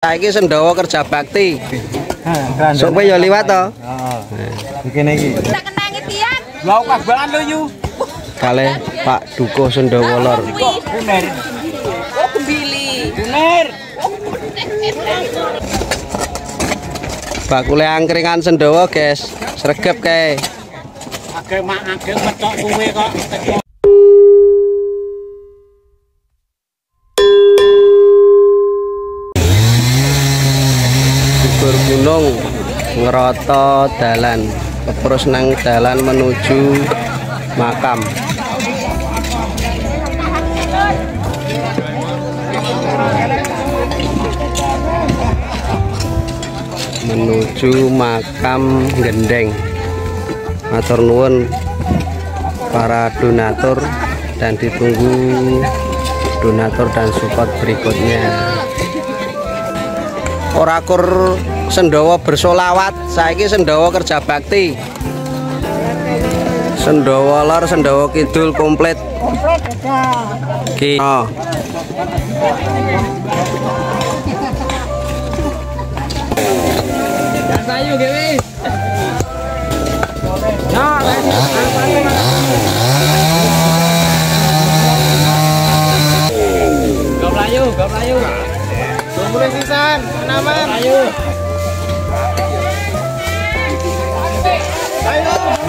Saiki Sendawa kerja bakti. Sok kowe ya liwat to. Heeh. Iki. Tak kenangi tiang. Mau kabaran lo yu. Kale Pak Dukuh Sendawa Lor. Oh, kembili. Kuner. Bakule angkringan Sendawa, guys. Sregep kae. Age mak age metok kuwe kok. Gunung ngeroto dalan. Terus nang dalan menuju makam. menuju makam gendeng matur nuwun para donatur dan ditunggu donatur dan support berikutnya ora kur Sendawa bersolawat saiki Sendawa kerja bakti Sendawa lor Sendawa kidul komplit oh. Gak melayu, gak melayu. Tunggu sisan, naman. Melayu.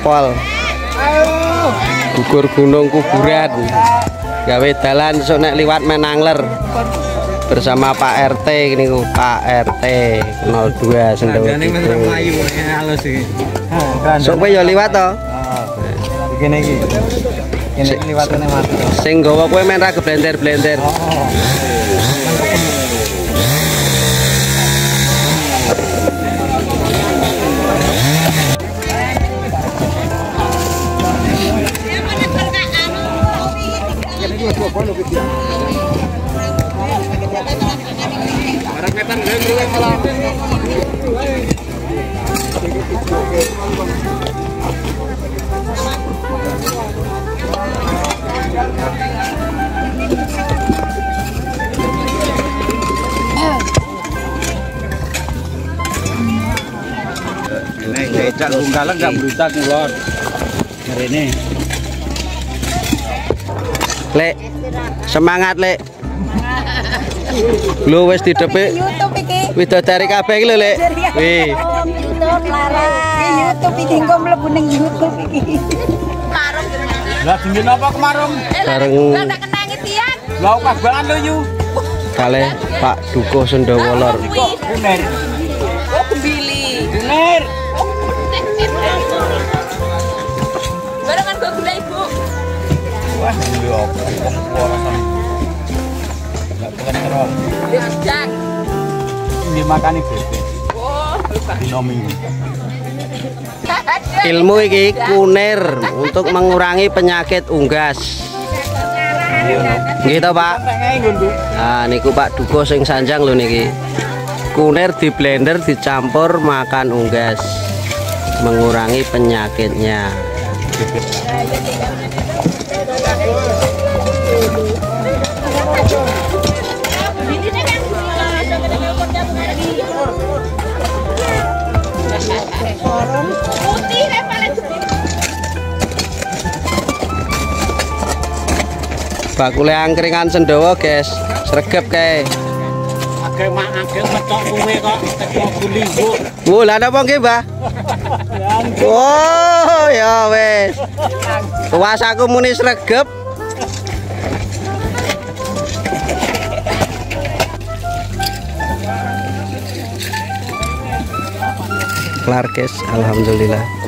pol Ayo. gugur gunung kuburan gawe dalan sok liwat menangler bersama Pak RT ini Pak RT 02 Sendawa Kidul. halus iki. kowe ya liwat to Begini iki. Ini liwatane mati. sing gawa kowe men ra geblender-blender Ini ngejak bungkalan gak berutak ngulon. Ini. Lek semangat Lek Lu wis didepik YouTube iki. widodari kabeh iki lho Lek Wih YouTube larang. Di YouTube iki engko mlebu ning YouTube iki. Marung Lah dingin apa kemarung? Bareng. Lah tak kenangi tiang. Lah yu. kale Pak Dukuh Sendawa Lor Kuner. Wah, ini apa? Ora sama. Gak keren terus. Jak. Ini. Dinomi. ilmu iki kunir untuk mengurangi penyakit unggas gitu Pak Nah niku Pak Dukuh sing sanjang lho niki kunir di blender dicampur makan unggas mengurangi penyakitnya Paling gede. bakule angkringan Sendawa guys sregep kae Age mak age metok kuwe kok teko napa nggih, Mbah? Oh, ya wis. Puasaku muni sregep. guys alhamdulillah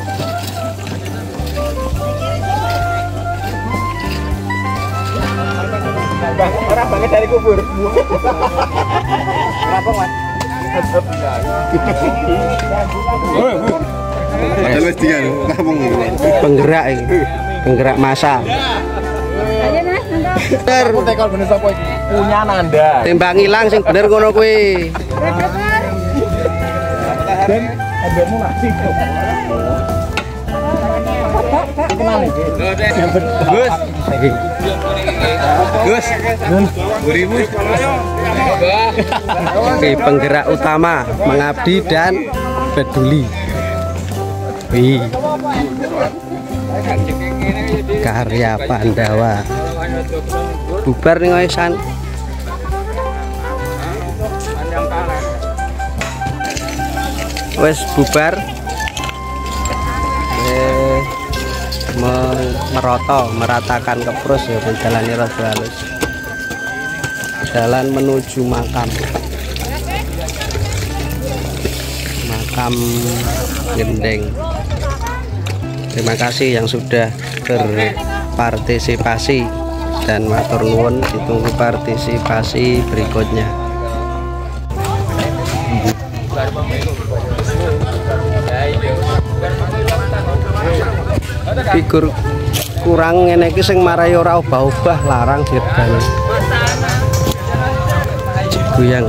Bang, orang banget dari kubur. Kenapa, Mas? Penggerak ini penggerak masa Ayo Mas, nonton. bener Aku tekol bener sapa iki? Punya Nanda. tembang hilang sing bener ngono kuwi. Dan embermu mati. Gus. Gus. Oke, penggerak utama mengabdi dan peduli. Wih. Karya Pandawa. Bubar nih Oisan. Wes bubar. Meroto, meratakan keprus ya jalan ini rada halus. Jalan menuju makam. Makam Gendeng. Terima kasih yang sudah berpartisipasi dan matur nuwun ditunggu partisipasi berikutnya. Figur kurang ngene iki sing marai ora obah-obah larang diregani. Goyang.